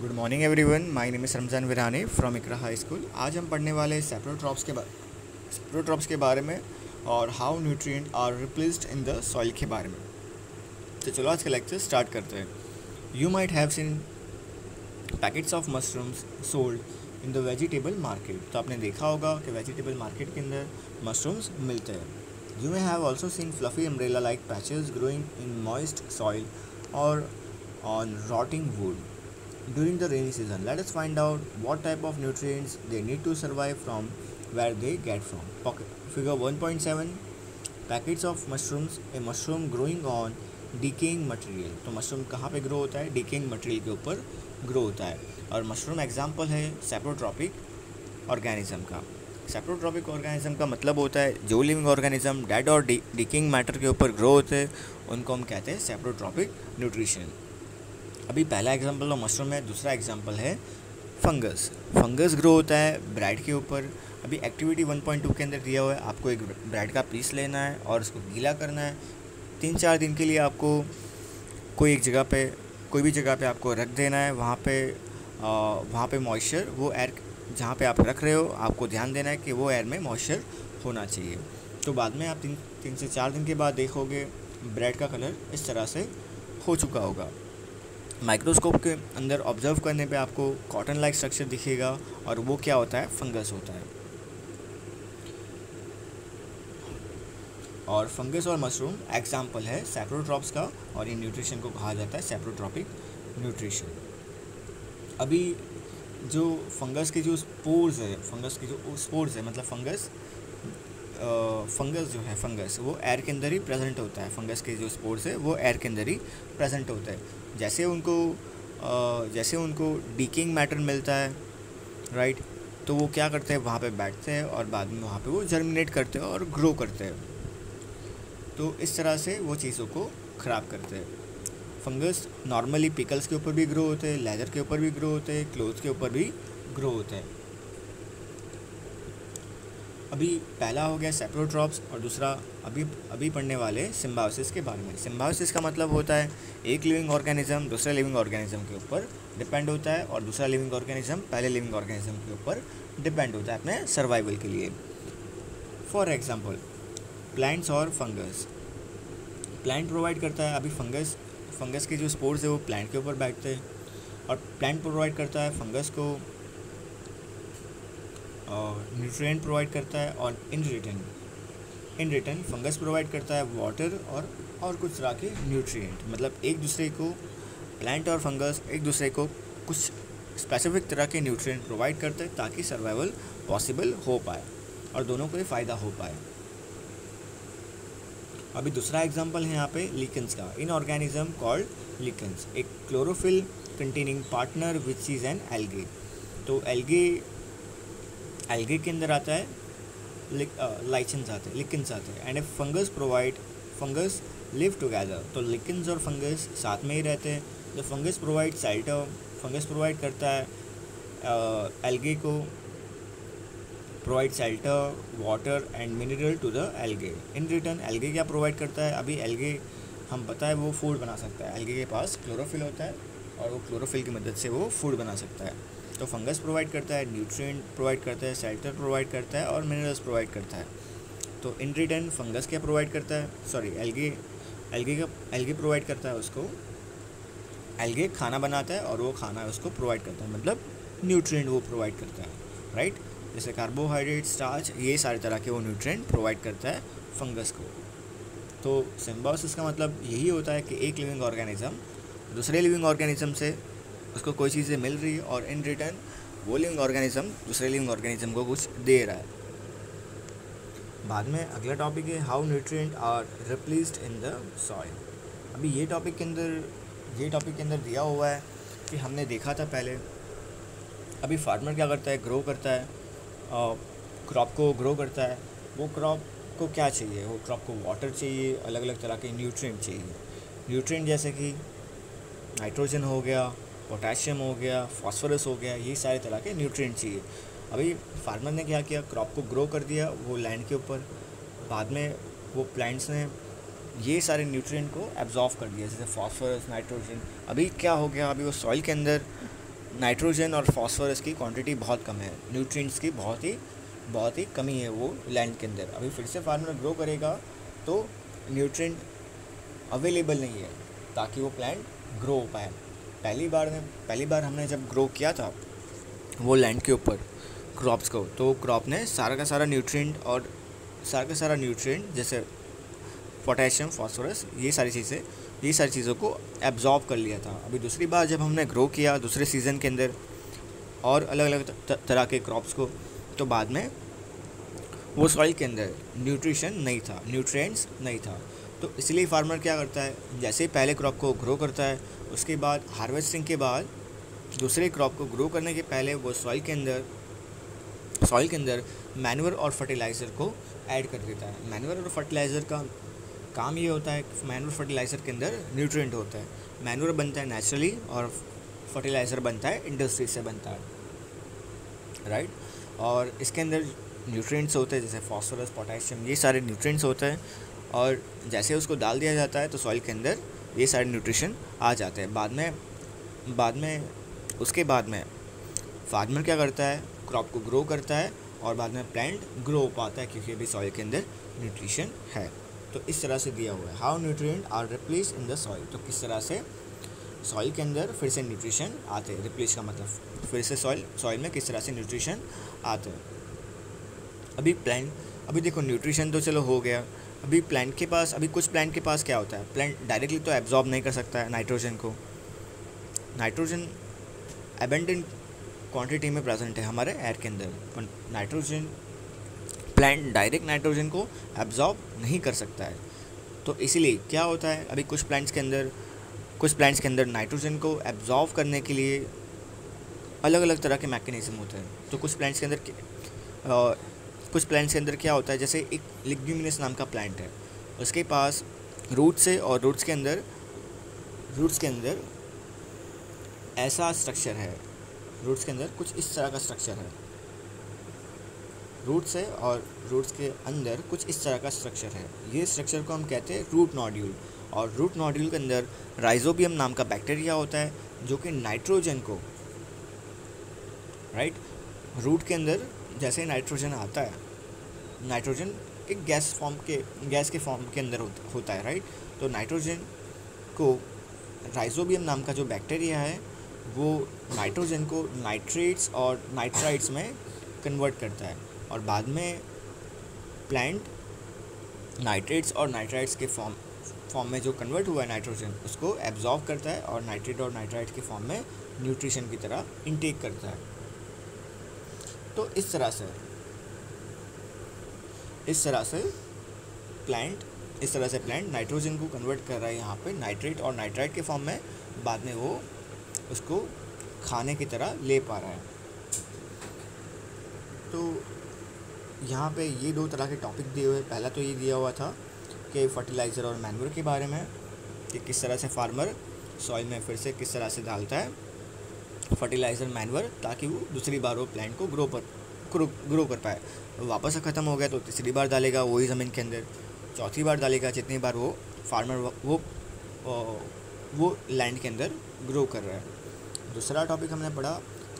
Good morning everyone my name is Ramzan Virani from Iqra high school आज हम पढ़ने वाले सेप्रोट्रॉप्स के बारे सेप्रोट्रॉप्स के बारे में और how nutrient are replaced in the soil के बारे में। तो चलो आज का लेक्चर स्टार्ट करते हैं। You might have seen packets of mushrooms sold in the vegetable market तो आपने देखा होगा कि वेजिटेबल मार्केट के अंदर मशरूम्स मिलते हैं। You may have also seen fluffy umbrella like patches growing in moist soil और on rotting wood during the rainy season. Let us find out what type of nutrients they need to survive from where they get from. Pocket. Figure 1.7 Packets of mushrooms. A mushroom growing on decaying material. तो mushroom कहाँ पे grow होता है decaying material के ऊपर grow होता है और मशरूम एग्ज़ाम्पल है सेप्रोट्रॉपिक ऑर्गेनिज्म का सेप्रोट्रॉपिक ऑर्गेनिज्म का मतलब होता है जो लिविंग ऑर्गेनिज्म डेड और डिकिंग मैटर के ऊपर ग्रो होते हैं उनको हम कहते हैं सेप्रोट्रॉपिक न्यूट्रिशन अभी पहला एग्जांपल तो मशरूम है, दूसरा एग्जांपल है फंगस फंगस ग्रो होता है ब्रेड के ऊपर. अभी एक्टिविटी 1.2 के अंदर दिया हुआ है, आपको एक ब्रेड का पीस लेना है और उसको गीला करना है. तीन चार दिन के लिए आपको कोई एक जगह पे, कोई भी जगह पे आपको रख देना है. वहाँ पे वहाँ पे मॉइस्चर वो एयर जहाँ पे आप रख रहे हो, आपको ध्यान देना है कि वो एयर में मॉइस्चर होना चाहिए. तो बाद में आप तीन तीन से चार दिन के बाद देखोगे ब्रेड का कलर इस तरह से हो चुका होगा. माइक्रोस्कोप के अंदर ऑब्ज़र्व करने पे आपको कॉटन लाइक स्ट्रक्चर दिखेगा और वो क्या होता है? फंगस होता है। और फंगस और मशरूम एग्ज़ाम्पल है सेप्रोट्रॉप्स का और इन न्यूट्रिशन को कहा जाता है सेप्रोट्रॉपिक न्यूट्रिशन अभी जो फंगस के जो स्पोर्स है फंगस के जो स्पोर्स है मतलब फंगस फंगस जो है फंगस वो एयर के अंदर ही प्रेजेंट होता है। फंगस के जो स्पोर्स है, वो एयर के अंदर ही प्रेजेंट होता है। जैसे उनको जैसे उनको डीकिंग मैटर मिलता है राइट तो वो क्या करते हैं? वहाँ पे बैठते हैं और बाद में वहाँ पे वो जर्मिनेट करते हैं और ग्रो करते हैं। तो इस तरह से वो चीज़ों को ख़राब करते हैं। फंगस नॉर्मली पिकल्स के ऊपर भी ग्रो होते हैं लेदर के ऊपर भी ग्रो होते हैं क्लोथ के ऊपर भी ग्रो होते हैं। अभी पहला हो गया सेप्रोट्रॉप्स और दूसरा अभी अभी पढ़ने वाले सिम्बायोसिस के बारे में। सिम्बायोसिस का मतलब होता है एक लिविंग ऑर्गेनिज्म दूसरे लिविंग ऑर्गेनिज्म के ऊपर डिपेंड होता है और दूसरा लिविंग ऑर्गेनिज्म पहले लिविंग ऑर्गेनिज्म के ऊपर डिपेंड होता है अपने सर्वाइवल के लिए। फॉर एग्ज़ाम्पल प्लांट्स और फंगस प्लांट प्रोवाइड करता है, अभी फंगस फंगस के जो स्पोर्ट्स है वो प्लांट के ऊपर बैठते हैं। और प्लांट प्रोवाइड करता है फंगस को न्यूट्रिएंट प्रोवाइड करता है और in return in return fungus provide करता है वाटर और और कुछ तरह के न्यूट्रिएंट मतलब एक दूसरे को प्लांट और फंगस एक दूसरे को कुछ स्पेसिफिक तरह के न्यूट्रिएंट प्रोवाइड करते हैं ताकि सर्वाइवल पॉसिबल हो पाए और दोनों को ही फ़ायदा हो पाए. अभी दूसरा एग्जांपल है यहाँ पे लिकन्स का. इन ऑर्गेनिज्म कॉल्ड लिकन्स एक chlorophyll containing partner which is an algae तो एल्गे एल्गे के अंदर आता है लाइचन्स आते हैं लिकन्स आते हैं. And a fungus provide fungus live together तो लिकन्स और फंगस साथ में ही रहते हैं. तो fungus provide shelter fungus provide करता है एल्गे को provide shelter water and mineral to the algae in return algae क्या प्रोवाइड करता है? अभी एल्गे हम पता है वो फ़ूड बना सकता है. एल्गे के पास क्लोरोफिल होता है और वो क्लोरोफिल की मदद से वो फ़ूड बना सकता है. तो फंगस प्रोवाइड करता है, न्यूट्रिएंट प्रोवाइड करता है सेल्टर प्रोवाइड करता है और मिनरल्स प्रोवाइड करता है। तो इन रिटर्न फंगस क्या प्रोवाइड करता है? सॉरी, एल्गे एल्गे का, एल्गे प्रोवाइड करता है उसको। एल्गे खाना बनाता है और वो खाना उसको प्रोवाइड करता है मतलब न्यूट्रिएंट वो प्रोवाइड करता है, राइट? जैसे कार्बोहाइड्रेट स्टार्च, ये सारे तरह के वो न्यूट्रिएंट प्रोवाइड करता है फंगस को। तो सिम्बायोसिस का मतलब यही होता है कि एक लिविंग ऑर्गेनिज्म दूसरे लिविंग ऑर्गेनिज्म से उसको कोई चीज़ें मिल रही है और इन रिटर्न वो लिविंग ऑर्गेनिज्म दूसरे लिविंग ऑर्गेनिज्म को कुछ दे रहा है। बाद में अगला टॉपिक है how nutrient are replaced in the soil अभी ये टॉपिक के अंदर, ये टॉपिक के अंदर दिया हुआ है कि हमने देखा था पहले। अभी फार्मर क्या करता है? ग्रो करता है। क्रॉप को ग्रो करता है। वो क्रॉप को क्या चाहिए? वो क्रॉप को वाटर चाहिए अलग अलग तरह के न्यूट्रिएंट चाहिए। न्यूट्रिएंट जैसे कि नाइट्रोजन हो गया पोटाशियम हो गया फॉस्फोरस हो गया, ये सारे तरह के न्यूट्रिएंट चाहिए। अभी फार्मर ने क्या किया क्रॉप को ग्रो कर दिया वो लैंड के ऊपर। बाद में वो प्लांट्स ने ये सारे न्यूट्रिएंट को एब्जॉर्व कर दिया, जैसे फॉस्फोरस नाइट्रोजन अभी क्या हो गया, अभी वो सॉइल के अंदर नाइट्रोजन और फॉस्फोरस की क्वांटिटी बहुत कम है। न्यूट्रिएंट्स की बहुत ही बहुत ही कमी है वो लैंड के अंदर। अभी फिर से फार्मर ग्रो करेगा तो न्यूट्रिएंट अवेलेबल नहीं है, ताकि वो प्लांट ग्रो हो पाए। पहली बार में, पहली बार हमने जब ग्रो किया था, वो लैंड के ऊपर क्रॉप्स को तो क्रॉप ने सारा का सारा न्यूट्रिएंट और सारा का सारा न्यूट्रिएंट जैसे पोटेशियम फास्फोरस ये सारी चीज़ें, ये सारी चीज़ों को एब्जॉर्ब कर लिया था। अभी दूसरी बार जब हमने ग्रो किया, दूसरे सीज़न के अंदर, और अलग अलग तरह के क्रॉप्स को तो बाद में, वो सॉइल के अंदर न्यूट्रिशन नहीं था न्यूट्रिएंट्स नहीं था। तो इसलिए फार्मर क्या करता है? जैसे ही पहले क्रॉप को ग्रो करता है, उसके बाद हार्वेस्टिंग के बाद दूसरे क्रॉप को ग्रो करने के पहले वो सॉइल के अंदर सॉइल के अंदर मैनुअर और फर्टिलाइज़र को ऐड कर देता है। मैनुअर और फर्टिलाइज़र का काम ये होता है मैनुअर फर्टिलाइज़र के अंदर न्यूट्रिएंट होता है। मैनुअर बनता है नेचुरली और फर्टिलाइज़र बनता है इंडस्ट्री से बनता है। राइट और इसके अंदर न्यूट्रिएंट्स होते हैं, जैसे फॉस्फोरस पोटेशियम ये सारे न्यूट्रिएंट्स होते हैं। और जैसे उसको डाल दिया जाता है तो सॉइल के अंदर ये सारे न्यूट्रिशन आ जाते हैं। बाद में बाद में, उसके बाद में फार्मर क्या करता है? क्रॉप को ग्रो करता है और बाद में प्लांट ग्रो हो पाता है क्योंकि अभी सॉइल के अंदर न्यूट्रिशन है। तो इस तरह से दिया हुआ है। How nutrient are replace in the soil तो किस तरह से? सॉइल के अंदर फिर से न्यूट्रिशन आते हैं। रिप्लेस का मतलब फिर से सॉइल सॉइल में किस तरह से न्यूट्रिशन आते हैं। अभी प्लांट अभी देखो न्यूट्रिशन तो चलो हो गया। अभी प्लांट के पास, अभी कुछ प्लांट के पास क्या होता है? प्लांट डायरेक्टली तो एब्जॉर्ब नहीं कर सकता है नाइट्रोजन को। नाइट्रोजन एबेंडेंट क्वांटिटी में प्रेजेंट है हमारे एयर के अंदर। नाइट्रोजन प्लांट डायरेक्ट नाइट्रोजन को एब्जॉर्ब नहीं कर सकता है। तो इसीलिए क्या होता है? अभी कुछ प्लांट्स के अंदर, कुछ प्लांट्स के अंदर नाइट्रोजन को एब्जॉर्व करने के लिए अलग अलग तरह के मैकेनिज़्म होते हैं। तो कुछ प्लांट्स के अंदर कुछ प्लांट्स के अंदर क्या होता है, जैसे एक लिग्यूमिनस नाम का प्लांट है। उसके पास रूट से और रूट्स के अंदर रूट्स के अंदर ऐसा स्ट्रक्चर है। रूट्स के अंदर कुछ इस तरह का स्ट्रक्चर है। रूट्स है और रूट्स के अंदर कुछ इस तरह का स्ट्रक्चर है। ये स्ट्रक्चर को हम कहते हैं रूट नॉड्यूल और रूट नॉड्यूल के अंदर राइजोबियम नाम का बैक्टीरिया होता है, जो कि नाइट्रोजन को राइट रूट के अंदर जैसे ही नाइट्रोजन आता है, नाइट्रोजन एक गैस फॉर्म के, गैस के फॉर्म के अंदर होता है राइट तो नाइट्रोजन को राइजोबियम नाम का जो बैक्टीरिया है, वो नाइट्रोजन को नाइट्रेट्स और नाइट्राइट्स में कन्वर्ट करता है और बाद में प्लांट नाइट्रेट्स और नाइट्राइट्स के फॉर्म फॉर्म में जो कन्वर्ट हुआ है नाइट्रोजन, उसको एब्जॉर्व करता है और नाइट्रेट और नाइट्राइट के फॉर्म में न्यूट्रिशन की तरह इनटेक करता है। तो इस तरह से, इस तरह से प्लांट इस तरह से प्लांट नाइट्रोजन को कन्वर्ट कर रहा है यहाँ पे नाइट्रेट और नाइट्राइट के फॉर्म में, बाद में वो उसको खाने की तरह ले पा रहा है। तो यहाँ पे ये दो तरह के टॉपिक दिए हुए पहला तो ये दिया हुआ था कि फर्टिलाइज़र और मैनवर के बारे में, कि किस तरह से फार्मर सॉइल में फिर से किस तरह से डालता है फर्टिलाइज़र मैनवर ताकि वो दूसरी बार वो प्लांट को ग्रो पर ग्रो कर पाए। वापस ख़त्म हो गया तो तीसरी बार डालेगा वही ज़मीन के अंदर। चौथी बार डालेगा जितनी बार वो फार्मर वो वो लैंड के अंदर ग्रो कर रहा है। दूसरा टॉपिक हमने पढ़ा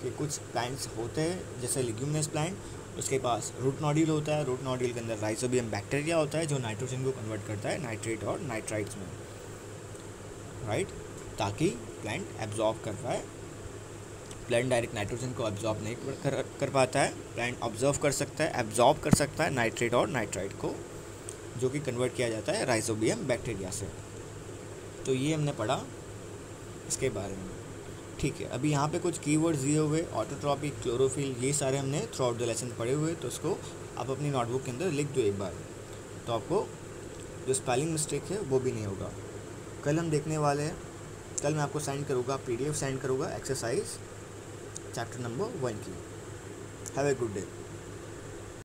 कि कुछ प्लांट्स होते हैं, जैसे लिग्यूमिनस प्लांट उसके पास रूट नॉड्यूल होता है। रूट नॉड्यूल के अंदर राइजोबियम बैक्टीरिया होता है, जो नाइट्रोजन को कन्वर्ट करता है नाइट्रेट और नाइट्राइट्स में। राइट ताकि प्लांट एब्जॉर्ब कर पाए। प्लांट डायरेक्ट नाइट्रोजन को एब्जॉर्ब नहीं कर, कर पाता है प्लांट ऑब्ज़र्व कर सकता है एब्जॉर्ब कर सकता है नाइट्रेट और नाइट्राइट को जो कि कन्वर्ट किया जाता है राइजोबियम बैक्टीरिया से। तो ये हमने पढ़ा इसके बारे में। ठीक है अभी यहाँ पे कुछ कीवर्ड्स दिए हुए ऑटोट्रॉपिक क्लोरोफिल ये सारे हमने थ्रू आउट द लेसन पढ़े हुए तो उसको आप अपनी नोटबुक के अंदर लिख दो एक बार। तो आपको जो स्पेलिंग मिस्टेक है वो भी नहीं होगा। कल हम देखने वाले हैं। कल मैं आपको सेंड करूँगा पी सेंड करूँगा एक्सरसाइज चैप्टर नंबर वन की हैव ए गुड डे